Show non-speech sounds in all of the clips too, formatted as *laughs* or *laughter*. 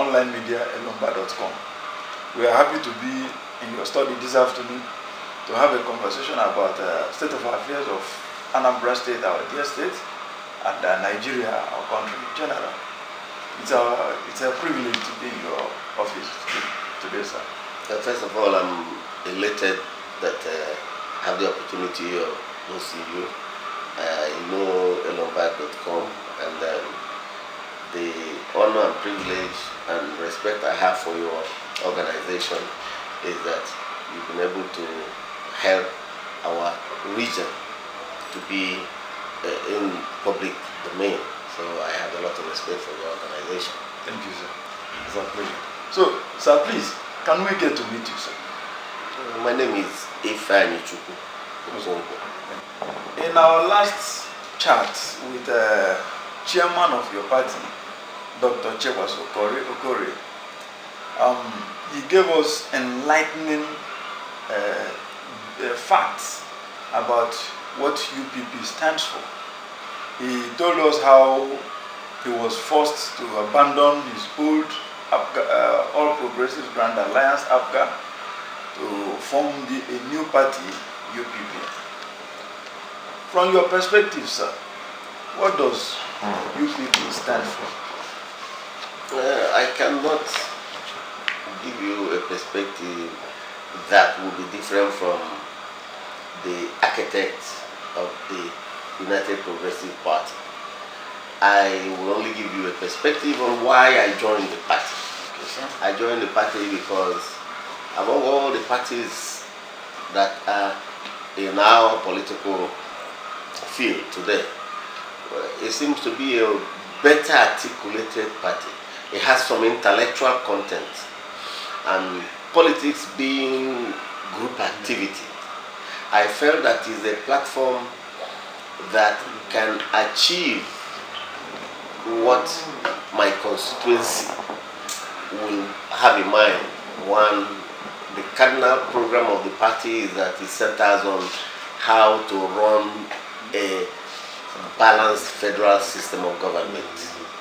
online media elumba.com. We are happy to be in your study this afternoon to have a conversation about uh, state of affairs of Anambra State, our dear state, and uh, Nigeria, our country in general. It's a, it's a privilege to be in your office today, sir. Uh, first of all, I'm elated that uh, I have the opportunity of hosting you. I know elonbag.com and um, the honor and privilege and respect I have for your organization is that you've been able to help our region to be uh, in public domain. So I have a lot of respect for your organization. Thank you, sir. It's a pleasure. So, sir, please, can we get to meet you, sir? Uh, My name is Ifeanyichukwu Okonkwo. In our last chat with the chairman of your party, Dr. Chekwas Okorie, Okorie um, he gave us enlightening uh, uh, facts about what UPP stands for. He told us how he was forced to abandon his old uh, All Progressive Grand Alliance, APGA, to form the, a new party, UPP. From your perspective, sir, what does UPP stand for? Uh, I cannot give you a perspective that will be different from the architect of the United Progressive Party. I will only give you a perspective on why I joined the party. Okay, sir. I joined the party because among all the parties that are in our political field today, it seems to be a better articulated party. It has some intellectual content and politics being group activity. I felt that is a platform that can achieve what my constituency will have in mind. One, the cardinal program of the party is that it centers on how to run a balanced federal system of government.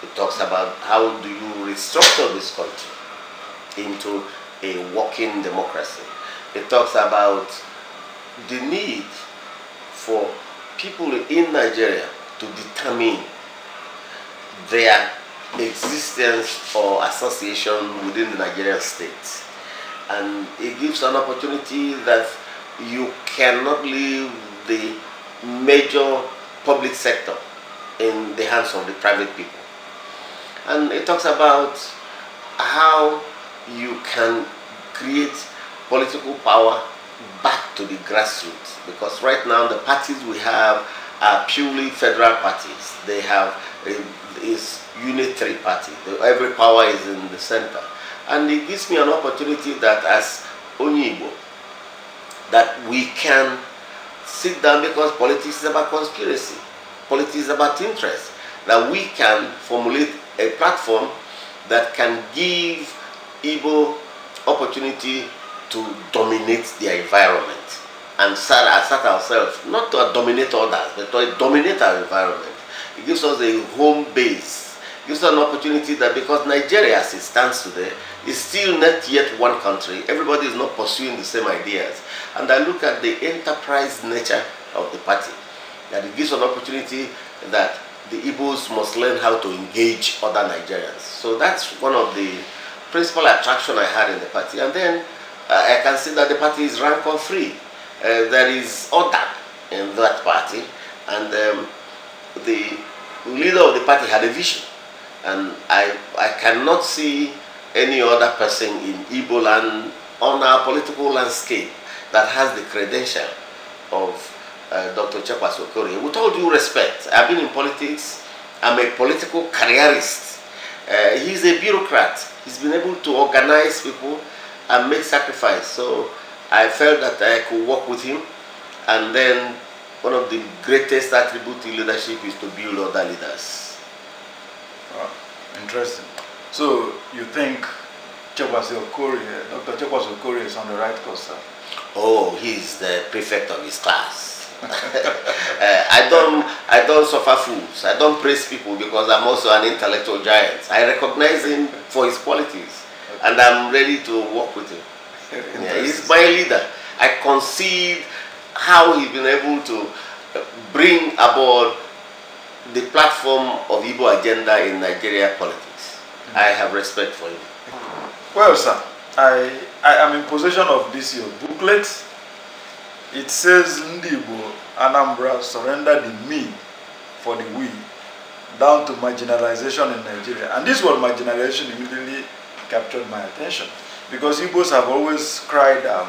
It talks about how do you restructure this country into a working democracy. It talks about the need for people in Nigeria to determine their existence or association within the Nigerian state. And it gives an opportunity that you cannot leave the major public sector in the hands of the private people. And it talks about how you can create political power back to the grassroots because right now the parties we have are purely federal parties. They have is unitary party. Every power is in the center, and it gives me an opportunity that as Onyibo, that we can sit down because politics is about conspiracy, politics is about interest. That we can formulate a platform that can give Igbo opportunity to dominate their environment and start, assert ourselves, not to dominate others, but to dominate our environment. It gives us a home base. It gives us an opportunity that because Nigeria as it stands today is still not yet one country, everybody is not pursuing the same ideas. And I look at the enterprise nature of the party, that it gives an opportunity that the Igbos must learn how to engage other Nigerians. So that's one of the principal attraction I had in the party. And then I can see that the party is rancor free. Uh, there is order in that party, and um, the leader of the party had a vision, and I I cannot see any other person in Igbo land on our political landscape that has the credential of uh, Dr. Chekwas Okorie. With all due respect, I've been in politics. I'm a political careerist. Uh, he's a bureaucrat. He's been able to organize people and make sacrifice. So I felt that I could work with him and then one of the greatest attributes in leadership is to build other leaders. Wow, interesting. So you think Chekwasi Okorie, Dr. Chekwasi Okorie is on the right course, sir? Oh, he's the prefect of his class. uh, *laughs* I don't I don't suffer fools. I don't praise people because I'm also an intellectual giant. I recognize him for his qualities okay. and I'm ready to work with him. *laughs* Yeah, he's my leader. I concede how he's been able to bring aboard the platform of Igbo agenda in Nigeria politics. Mm -hmm. I have respect for him. Well, sir, I, I am in possession of this your booklet. It says Ndigbo Anambra surrendered the me for the we down to marginalization in Nigeria. And this word marginalization immediately captured my attention because Igbos have always cried um,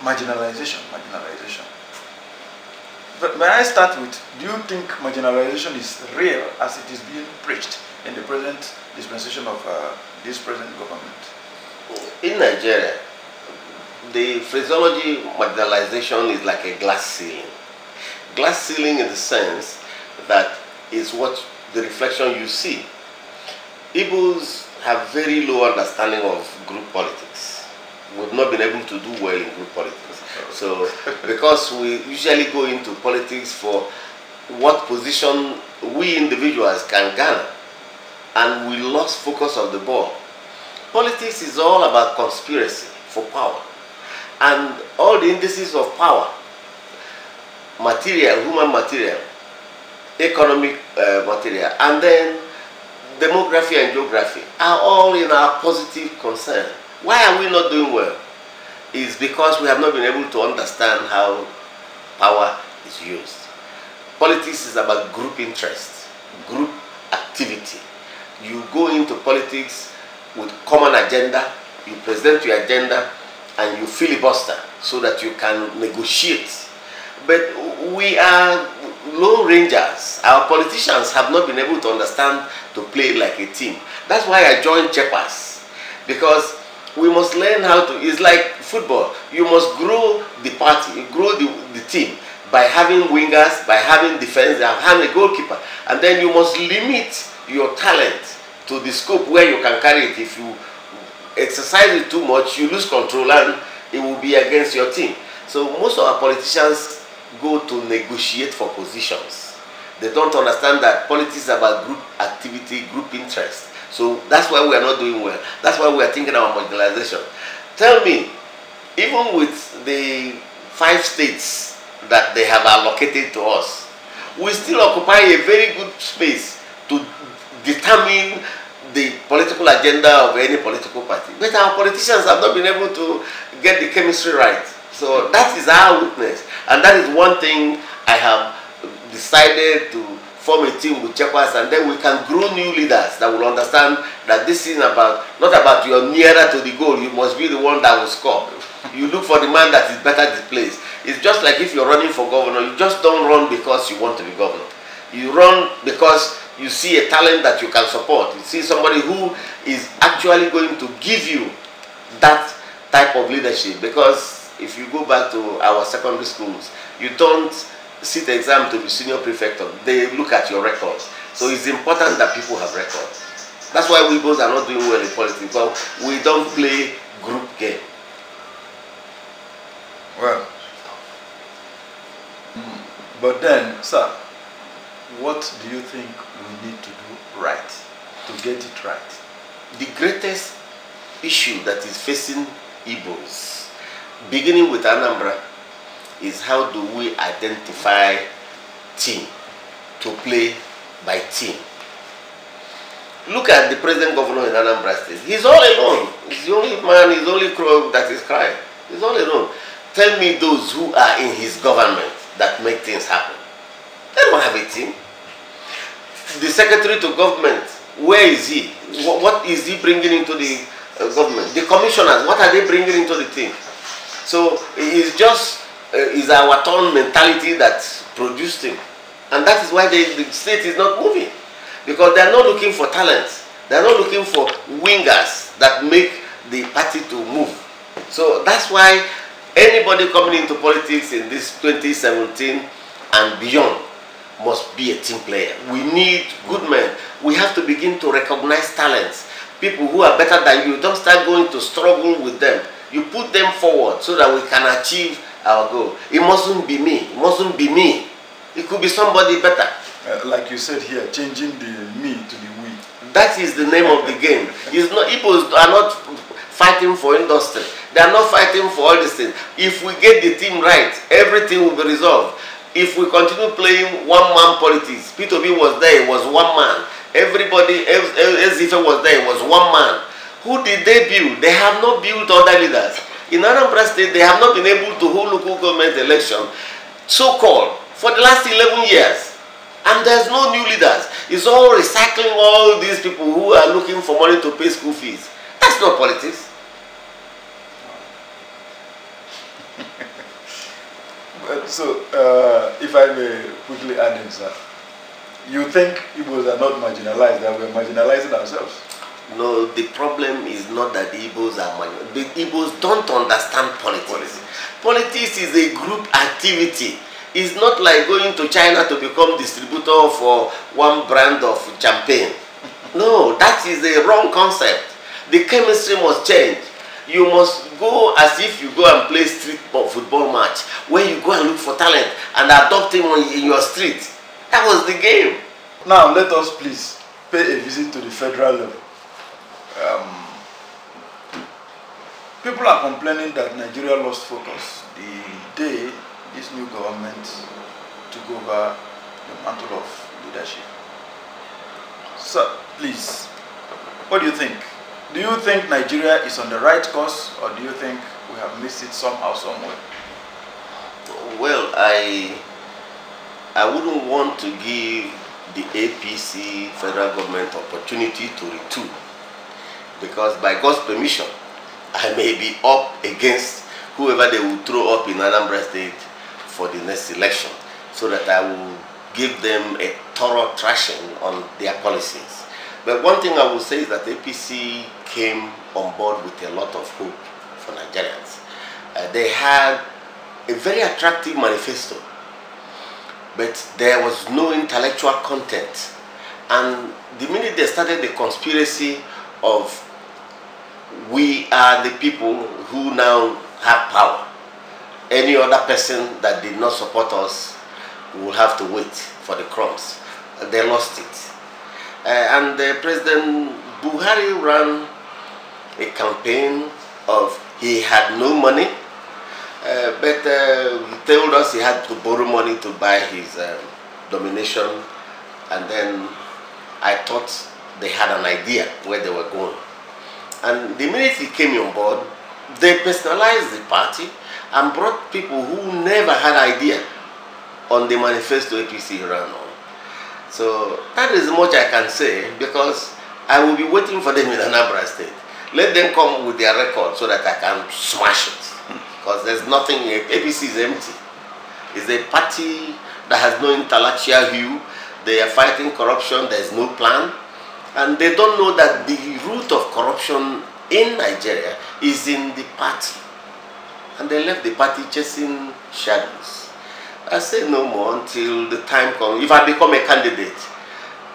marginalization, marginalization. But may I start with, do you think marginalization is real as it is being preached in the present dispensation of uh, this present government? In Nigeria, the phraseology marginalization is like a glass ceiling. Glass ceiling in the sense that is what the reflection you see. Igbos have very low understanding of group politics. We've not been able to do well in group politics. So, *laughs* because we usually go into politics for what position we individuals can garner, and we lost focus of the ball. Politics is all about conspiracy for power, and all the indices of power, material, human material, economic uh, material, and then demography and geography are all in our positive concern. Why are we not doing well? is because we have not been able to understand how power is used. Politics is about group interest, group activity. You go into politics with common agenda, you present your agenda, and you filibuster so that you can negotiate. But we are lone rangers. Our politicians have not been able to understand to play like a team. That's why I joined Chekwas because we must learn how to, it's like football. You must grow the party, grow the, the team by having wingers, by having defense, and having a goalkeeper. And then you must limit your talent to the scope where you can carry it. If you exercise it too much, you lose control and it will be against your team. So most of our politicians go to negotiate for positions. They don't understand that politics is about group activity, group interest. So that's why we are not doing well. That's why we are thinking about marginalization. Tell me, even with the five states that they have allocated to us, we still occupy a very good space to determine the political agenda of any political party. But our politicians have not been able to get the chemistry right. So that is our witness. And that is one thing I have decided to form a team with Chekwas and then we can grow new leaders that will understand that this is about not about you're nearer to the goal, you must be the one that will score. You look for the man that is better displaced. It's just like if you're running for governor, you just don't run because you want to be governor. You run because you see a talent that you can support. You see somebody who is actually going to give you that type of leadership. Because if you go back to our secondary schools, you don't sit the exam to be senior prefect, they look at your records. So it's important that people have records. That's why we both are not doing well in politics, but we don't play group game. Well, but then, sir, what do you think we need to do right to get it right? The greatest issue that is facing Igbos, beginning with Anambra, is how do we identify team to play by team. Look at the present governor in Anambra State. He's all alone. He's the only man, he's the only crow that is crying. He's all alone. Tell me those who are in his government that make things happen. They don't have a team. The secretary to government, where is he? What is he bringing into the uh, government? The commissioners, what are they bringing into the team? So it's just uh, is our turn mentality that produced him. And that is why the, the state is not moving. Because they are not looking for talents. They are not looking for wingers that make the party to move. So that's why Anybody coming into politics in this 2017 and beyond must be a team player. We need good men. We have to begin to recognize talents. People who are better than you. Don't start going to struggle with them. You put them forward so that we can achieve our goal. It mustn't be me. It mustn't be me. It could be somebody better. Uh, like you said here, changing the me to the we. That is the name of the game. It's not Igbos are not fighting for industry. They are not fighting for all these things. If we get the team right, everything will be resolved. If we continue playing one-man politics, P2B was there, it was one man. Everybody, as if it was there, it was one man. Who did they build? They have not built other leaders. In Anambra State, they have not been able to hold local government election, so-called, for the last 11 years. And there's no new leaders. It's all recycling all these people who are looking for money to pay school fees. That's not politics. *laughs* so, uh, if I may quickly add in, sir, you think Igbos are not marginalized, that we're marginalizing ourselves? No, the problem is not that the Igbos are marginalized. The Igbos don't understand politics. politics. Politics is a group activity. It's not like going to China to become distributor for one brand of champagne. no, that is a wrong concept. The chemistry must change you must go as if you go and play street football match where you go and look for talent and adopt him in your street. That was the game. Now let us please pay a visit to the federal level. Um, people are complaining that Nigeria lost focus the day this new government took over the mantle of leadership. So, please, what do you think? Do you think Nigeria is on the right course or do you think we have missed it somehow, somewhere? Well, I, I wouldn't want to give the APC federal government opportunity to retool because by God's permission, I may be up against whoever they will throw up in Anambra State for the next election so that I will give them a thorough thrashing on their policies. But one thing I will say is that APC came on board with a lot of hope for Nigerians. Uh, they had a very attractive manifesto, but there was no intellectual content. And the minute they started the conspiracy of we are the people who now have power, any other person that did not support us will have to wait for the crumbs. They lost it. Uh, and uh, President Buhari ran a campaign of he had no money, uh, but uh, he told us he had to borrow money to buy his um, domination, and then I thought they had an idea where they were going. And the minute he came on board, they personalized the party and brought people who never had idea on the manifesto APC ran on. So that is much I can say because I will be waiting for them in Anambra State. Let them come with their record so that I can smash it. *laughs* Because there's nothing, APC is empty. It's a party that has no intellectual view. They are fighting corruption, there's no plan. And they don't know that the root of corruption in Nigeria is in the party. And they left the party chasing shadows. I say no more until the time comes. If I become a candidate,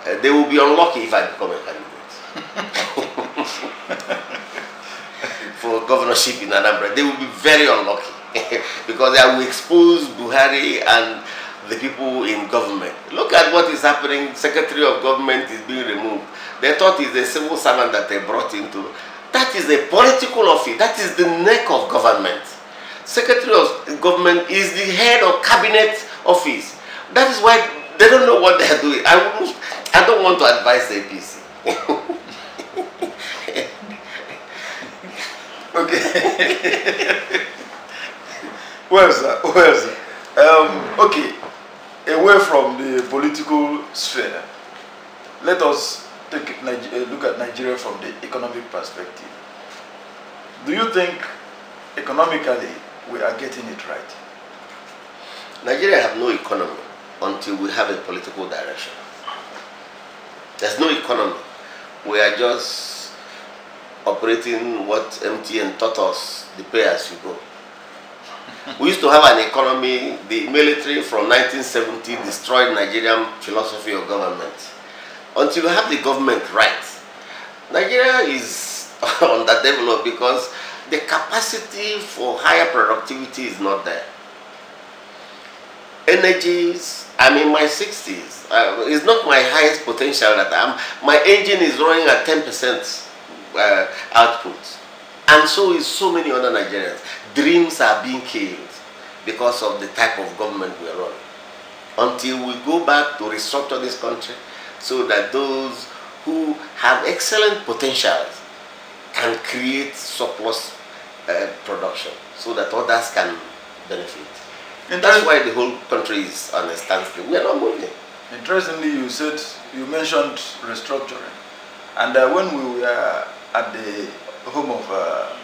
uh, they will be unlucky if I become a candidate. *laughs* For governorship in Anambra, they will be very unlucky *laughs* because I will expose Buhari and the people in government. Look at what is happening. Secretary of government is being removed. They thought he's the civil servant that they brought into. That is a political office. That is the neck of government. Secretary of Government is the head of cabinet office. That is why they don't know what they are doing. I I don't want to advise APC. *laughs* okay. well, sir, well, sir. Um, okay, away from the political sphere, let us take a eh, look at Nigeria from the economic perspective. Do you think economically we are getting it right. Nigeria have no economy until we have a political direction. There's no economy. We are just operating what MTN taught us, the pay as you go. we used to have an economy, the military from 1970 destroyed Nigerian philosophy of government. Until you have the government right, Nigeria is *laughs* underdeveloped because the capacity for higher productivity is not there. Energies, I'm in my 60s. Uh, it's not my highest potential that I'm. My engine is running at 10% uh, output. And so is so many other Nigerians. Dreams are being killed because of the type of government we are running. Until we go back to restructure this country so that those who have excellent potentials can create surplus uh, production so that others can benefit. And that's why the whole country is on a standstill. We are not moving. Interestingly, you said, you mentioned restructuring. And uh, when we were at the home of uh,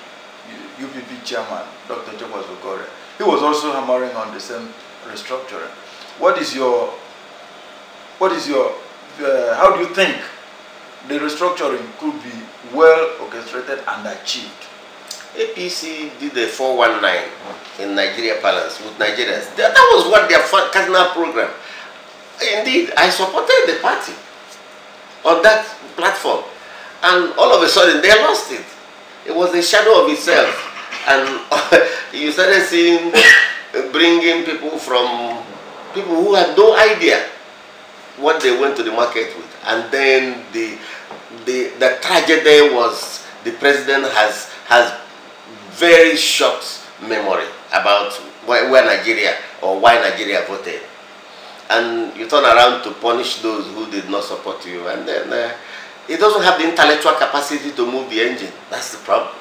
UPP chairman, Dr. Chekwas Okorie, he was also hammering on the same restructuring. What is your, what is your, uh, how do you think the restructuring could be well orchestrated and achieved? APC did the 419 in Nigeria Balance with Nigerians. That, that was what their cardinal program. Indeed, I supported the party on that platform. And all of a sudden, they lost it. It was a shadow of itself. And *laughs* you started seeing, bringing people from, people who had no idea what they went to the market with. And then the, the, the tragedy was the president has, has very short memory about where, where Nigeria or why Nigeria voted. And you turn around to punish those who did not support you. And then uh, it doesn't have the intellectual capacity to move the engine. That's the problem.